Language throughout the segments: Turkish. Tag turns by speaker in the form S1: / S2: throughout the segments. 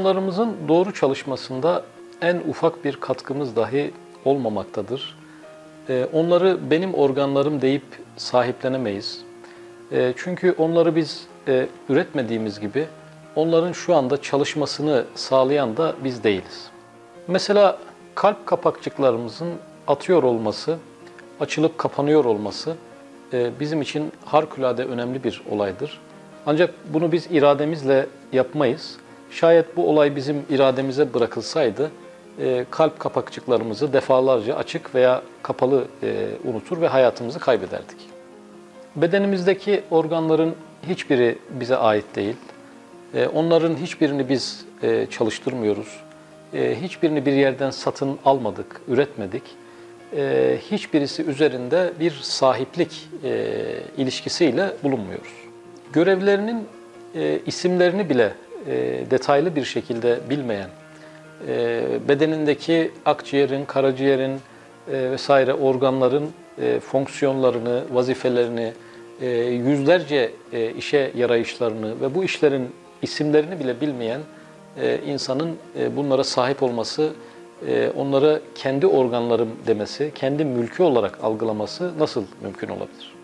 S1: Organlarımızın doğru çalışmasında en ufak bir katkımız dahi olmamaktadır. Ee, onları benim organlarım deyip sahiplenemeyiz. Ee, çünkü onları biz e, üretmediğimiz gibi onların şu anda çalışmasını sağlayan da biz değiliz. Mesela kalp kapakçıklarımızın atıyor olması, açılıp kapanıyor olması e, bizim için harikulade önemli bir olaydır. Ancak bunu biz irademizle yapmayız. Şayet bu olay bizim irademize bırakılsaydı e, kalp kapakçıklarımızı defalarca açık veya kapalı e, unutur ve hayatımızı kaybederdik. Bedenimizdeki organların hiçbiri bize ait değil. E, onların hiçbirini biz çalıştırmıyoruz. Hiçbirini bir yerden satın almadık, üretmedik. Hiçbirisi üzerinde bir sahiplik ilişkisiyle bulunmuyoruz. Görevlerinin isimlerini bile detaylı bir şekilde bilmeyen e, bedenindeki akciğerin, karaciğerin e, vesaire organların e, fonksiyonlarını, vazifelerini, e, yüzlerce e, işe yarayışlarını ve bu işlerin isimlerini bile bilmeyen e, insanın e, bunlara sahip olması, e, onlara kendi organlarım demesi, kendi mülkü olarak algılaması nasıl mümkün olabilir?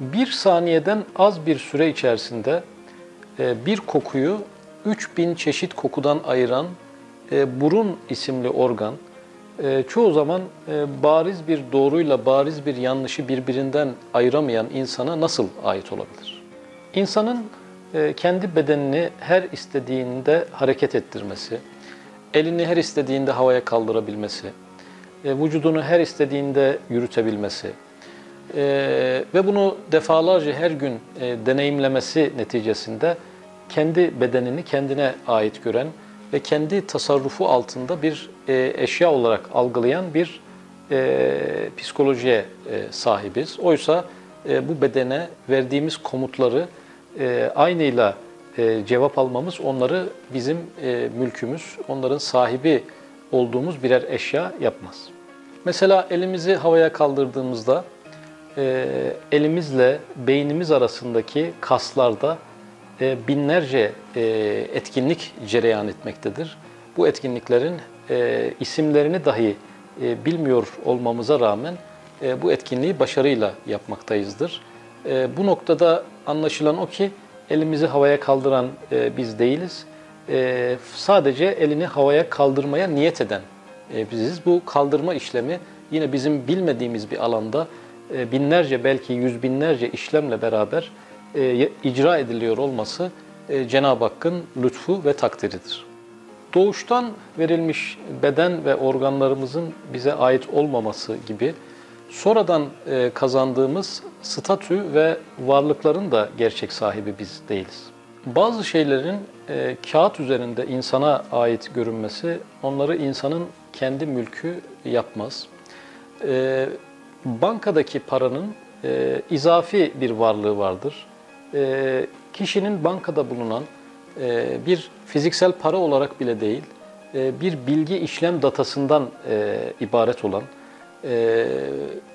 S1: Bir saniyeden az bir süre içerisinde e, bir kokuyu 3000 çeşit kokudan ayıran e, burun isimli organ e, çoğu zaman e, bariz bir doğruyla bariz bir yanlışı birbirinden ayıramayan insana nasıl ait olabilir? İnsanın e, kendi bedenini her istediğinde hareket ettirmesi, elini her istediğinde havaya kaldırabilmesi, e, vücudunu her istediğinde yürütebilmesi e, ve bunu defalarca her gün e, deneyimlemesi neticesinde kendi bedenini kendine ait gören ve kendi tasarrufu altında bir e, eşya olarak algılayan bir e, psikolojiye e, sahibiz. Oysa e, bu bedene verdiğimiz komutları e, aynıyla e, cevap almamız onları bizim e, mülkümüz, onların sahibi olduğumuz birer eşya yapmaz. Mesela elimizi havaya kaldırdığımızda e, elimizle beynimiz arasındaki kaslarda e, binlerce e, etkinlik cereyan etmektedir. Bu etkinliklerin e, isimlerini dahi bilmiyor olmamıza rağmen bu etkinliği başarıyla yapmaktayızdır. Bu noktada anlaşılan o ki elimizi havaya kaldıran biz değiliz. Sadece elini havaya kaldırmaya niyet eden biziz. Bu kaldırma işlemi yine bizim bilmediğimiz bir alanda binlerce belki yüz binlerce işlemle beraber e, icra ediliyor olması e, Cenab-ı Hakk'ın lütfu ve takdiridir. Doğuştan verilmiş beden ve organlarımızın bize ait olmaması gibi sonradan e, kazandığımız statü ve varlıkların da gerçek sahibi biz değiliz. Bazı şeylerin e, kağıt üzerinde insana ait görünmesi onları insanın kendi mülkü yapmaz. E, bankadaki paranın e, izafi bir varlığı vardır e, kişinin bankada bulunan e, bir fiziksel para olarak bile değil, e, bir bilgi işlem datasından e, ibaret olan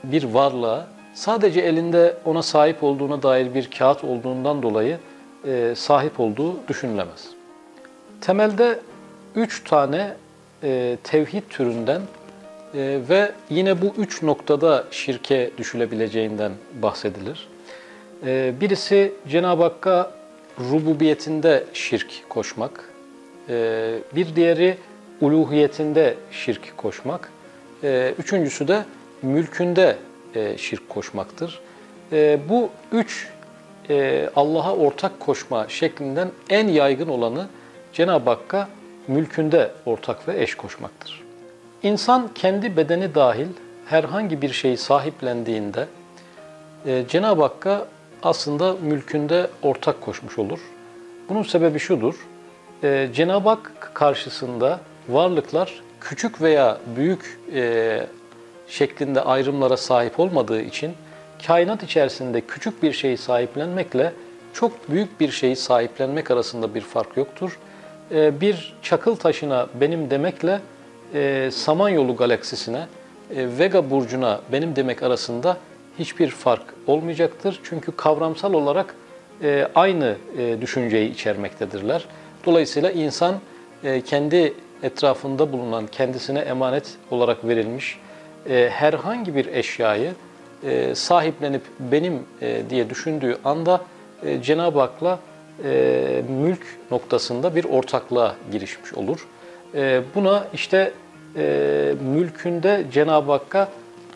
S1: bir varlığa sadece elinde ona sahip olduğuna dair bir kağıt olduğundan dolayı sahip olduğu düşünülemez. Temelde üç tane tevhid türünden ve yine bu üç noktada şirke düşülebileceğinden bahsedilir. Ee, birisi Cenab-ı Hakk'a rububiyetinde şirk koşmak. Ee, bir diğeri uluhiyetinde şirk koşmak. Ee, üçüncüsü de mülkünde e, şirk koşmaktır. Bu üç e, Allah'a ortak koşma şeklinden en yaygın olanı Cenab-ı Hakk'a mülkünde ortak ve eş koşmaktır. İnsan kendi bedeni dahil herhangi bir şeyi sahiplendiğinde e, Cenab-ı Hakk'a aslında mülkünde ortak koşmuş olur. Bunun sebebi şudur. E, Cenab-ı Hak karşısında varlıklar küçük veya büyük e, şeklinde ayrımlara sahip olmadığı için kainat içerisinde küçük bir şeyi sahiplenmekle çok büyük bir şeyi sahiplenmek arasında bir fark yoktur. E, bir çakıl taşına benim demekle e, Samanyolu galaksisine, e, Vega burcuna benim demek arasında hiçbir fark olmayacaktır. Çünkü kavramsal olarak e, aynı e, düşünceyi içermektedirler. Dolayısıyla insan e, kendi etrafında bulunan, kendisine emanet olarak verilmiş herhangi bir eşyayı sahiplenip benim diye düşündüğü anda e, Cenab-ı Hak'la mülk noktasında bir ortaklığa girişmiş olur. Buna işte mülkünde Cenab-ı Hakk'a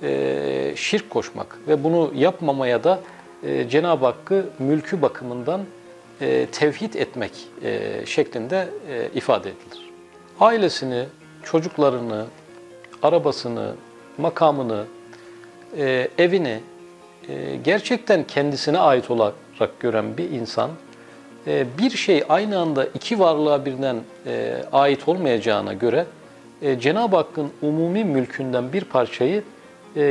S1: e, şirk koşmak ve bunu yapmamaya da e, Cenab-ı Hakk'ı mülkü bakımından e, tevhid etmek e, şeklinde ifade edilir. Ailesini, çocuklarını, arabasını, makamını, evini gerçekten kendisine ait olarak gören bir insan bir şey aynı anda iki varlığa birden ait olmayacağına göre Cenab-ı Hakk'ın umumi mülkünden bir parçayı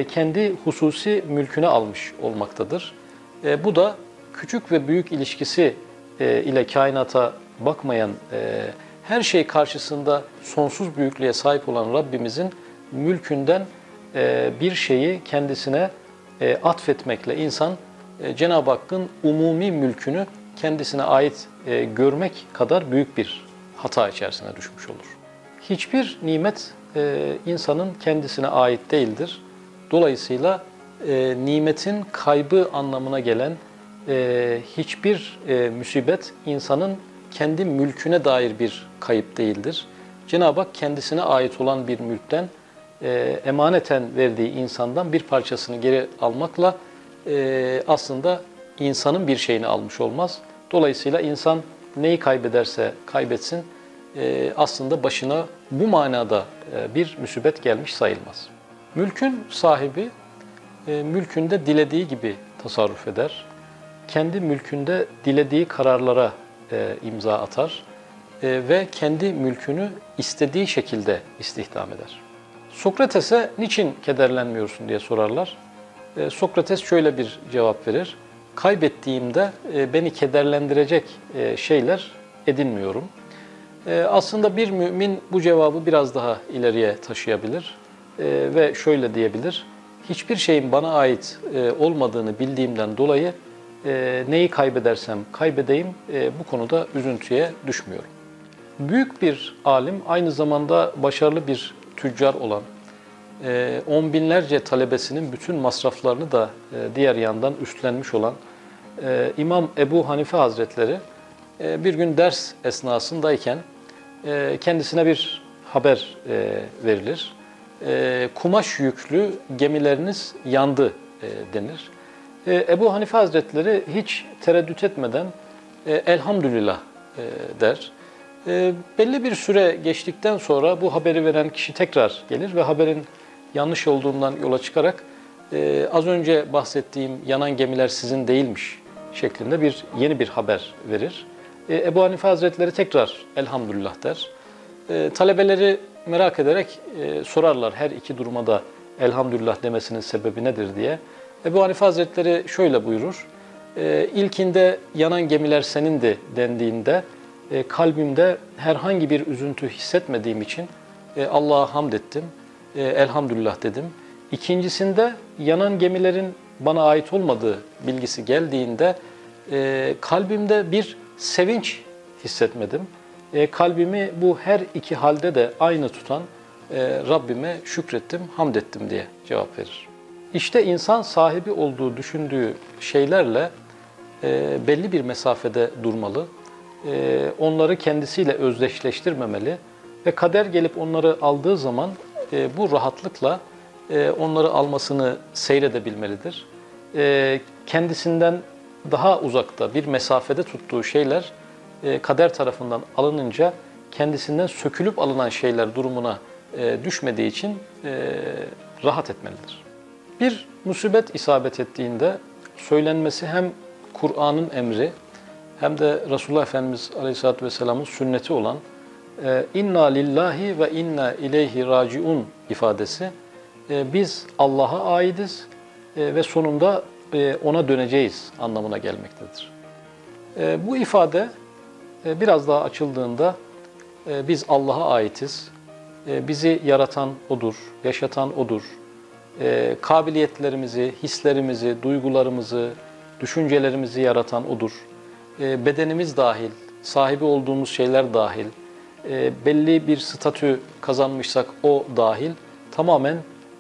S1: kendi hususi mülküne almış olmaktadır. E, bu da küçük ve büyük ilişkisi e, ile kainata bakmayan, e, her şey karşısında sonsuz büyüklüğe sahip olan Rabbimizin mülkünden e, bir şeyi kendisine e, atfetmekle insan e, Cenab-ı Hakk'ın umumi mülkünü kendisine ait e, görmek kadar büyük bir hata içerisine düşmüş olur. Hiçbir nimet e, insanın kendisine ait değildir. Dolayısıyla e, nimetin kaybı anlamına gelen e, hiçbir e, musibet insanın kendi mülküne dair bir kayıp değildir. Cenab-ı Hak kendisine ait olan bir mülkten e, emaneten verdiği insandan bir parçasını geri almakla e, aslında insanın bir şeyini almış olmaz. Dolayısıyla insan neyi kaybederse kaybetsin e, aslında başına bu manada e, bir musibet gelmiş sayılmaz. Mülkün sahibi e, mülkünde dilediği gibi tasarruf eder. Kendi mülkünde dilediği kararlara e, imza atar e, ve kendi mülkünü istediği şekilde istihdam eder. Sokrates'e niçin kederlenmiyorsun diye sorarlar. Sokrates şöyle bir cevap verir. Kaybettiğimde beni kederlendirecek şeyler edinmiyorum. Aslında bir mümin bu cevabı biraz daha ileriye taşıyabilir e, ve şöyle diyebilir. Hiçbir şeyin bana ait e, olmadığını bildiğimden dolayı e, neyi kaybedersem kaybedeyim e, bu konuda üzüntüye düşmüyorum. Büyük bir alim aynı zamanda başarılı bir tüccar olan, on binlerce talebesinin bütün masraflarını da diğer yandan üstlenmiş olan İmam Ebu Hanife Hazretleri bir gün ders esnasındayken e, kendisine bir haber verilir. E, kumaş yüklü gemileriniz yandı e, denir. E, Ebu Hanife Hazretleri hiç tereddüt etmeden e, elhamdülillah e, der. E, belli bir süre geçtikten sonra bu haberi veren kişi tekrar gelir ve haberin yanlış olduğundan yola çıkarak e, az önce bahsettiğim yanan gemiler sizin değilmiş şeklinde bir yeni bir haber verir. E, Ebu Hanife Hazretleri tekrar elhamdülillah der. E, talebeleri merak ederek e, sorarlar her iki duruma da elhamdülillah demesinin sebebi nedir diye. Ebu Hanife Hazretleri şöyle buyurur. E, ilkinde yanan gemiler senindi dendiğinde e, kalbimde herhangi bir üzüntü hissetmediğim için e, Allah'a hamd ettim. E, elhamdülillah dedim. İkincisinde yanan gemilerin bana ait olmadığı bilgisi geldiğinde e, kalbimde bir sevinç hissetmedim. E, kalbimi bu her iki halde de aynı tutan e, Rabbime şükrettim, hamd ettim diye cevap verir. İşte insan sahibi olduğu düşündüğü şeylerle e, belli bir mesafede durmalı. Onları kendisiyle özdeşleştirmemeli ve kader gelip onları aldığı zaman bu rahatlıkla onları almasını seyredebilmelidir. E, kendisinden daha uzakta bir mesafede tuttuğu şeyler kader tarafından alınınca kendisinden sökülüp alınan şeyler durumuna e, düşmediği için e, rahat etmelidir. Bir musibet isabet ettiğinde söylenmesi hem Kur'an'ın emri hem de Resulullah Efendimiz Aleyhisselatü Vesselam'ın sünneti olan e, inna lillahi ve inna ileyhi raciun ifadesi e, biz Allah'a aidiz e, ve sonunda ona döneceğiz anlamına gelmektedir. Bu ifade biraz daha açıldığında biz Allah'a aitiz, bizi yaratan O'dur, yaşatan O'dur, kabiliyetlerimizi, hislerimizi, duygularımızı, düşüncelerimizi yaratan O'dur, bedenimiz dahil, sahibi olduğumuz şeyler dahil, e, belli bir statü kazanmışsak o dahil tamamen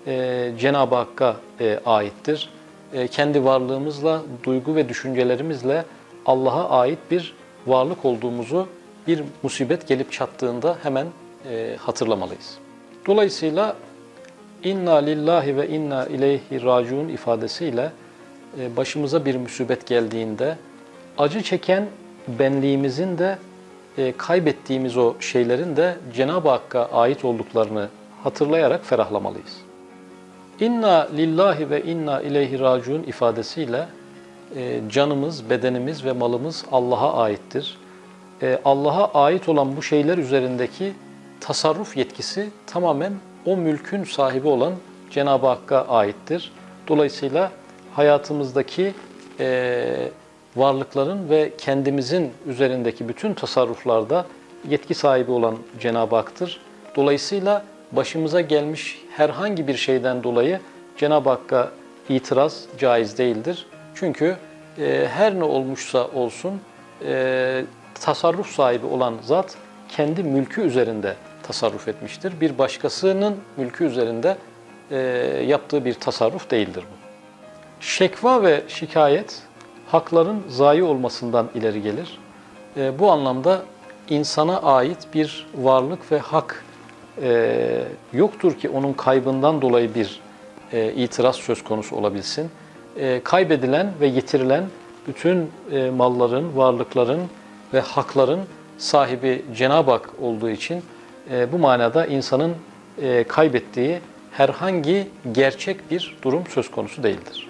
S1: e, Cenab-ı Hakk'a e, aittir. E, kendi varlığımızla, duygu ve düşüncelerimizle Allah'a ait bir varlık olduğumuzu bir musibet gelip çattığında hemen e, hatırlamalıyız. Dolayısıyla inna lillahi ve inna ileyhi raciun ifadesiyle e, başımıza bir musibet geldiğinde acı çeken benliğimizin de e, kaybettiğimiz o şeylerin de Cenab-ı Hakk'a ait olduklarını hatırlayarak ferahlamalıyız. İnna lillahi ve inna ileyhi raciun ifadesiyle canımız, bedenimiz ve malımız Allah'a aittir. E, Allah'a ait olan bu şeyler üzerindeki tasarruf yetkisi tamamen o mülkün sahibi olan Cenab-ı Hakk'a aittir. Dolayısıyla hayatımızdaki e, varlıkların ve kendimizin üzerindeki bütün tasarruflarda yetki sahibi olan Cenab-ı Hak'tır. Dolayısıyla başımıza gelmiş herhangi bir şeyden dolayı Cenab-ı Hakk'a itiraz caiz değildir. Çünkü e, her ne olmuşsa olsun e, tasarruf sahibi olan zat kendi mülkü üzerinde tasarruf etmiştir. Bir başkasının mülkü üzerinde e, yaptığı bir tasarruf değildir bu. Şekva ve şikayet hakların zayi olmasından ileri gelir. E, bu anlamda insana ait bir varlık ve hak e, yoktur ki onun kaybından dolayı bir e, itiraz söz konusu olabilsin. E, kaybedilen ve yitirilen bütün e, malların, varlıkların ve hakların sahibi Cenab-ı Hak olduğu için e, bu manada insanın kaybettiği herhangi gerçek bir durum söz konusu değildir.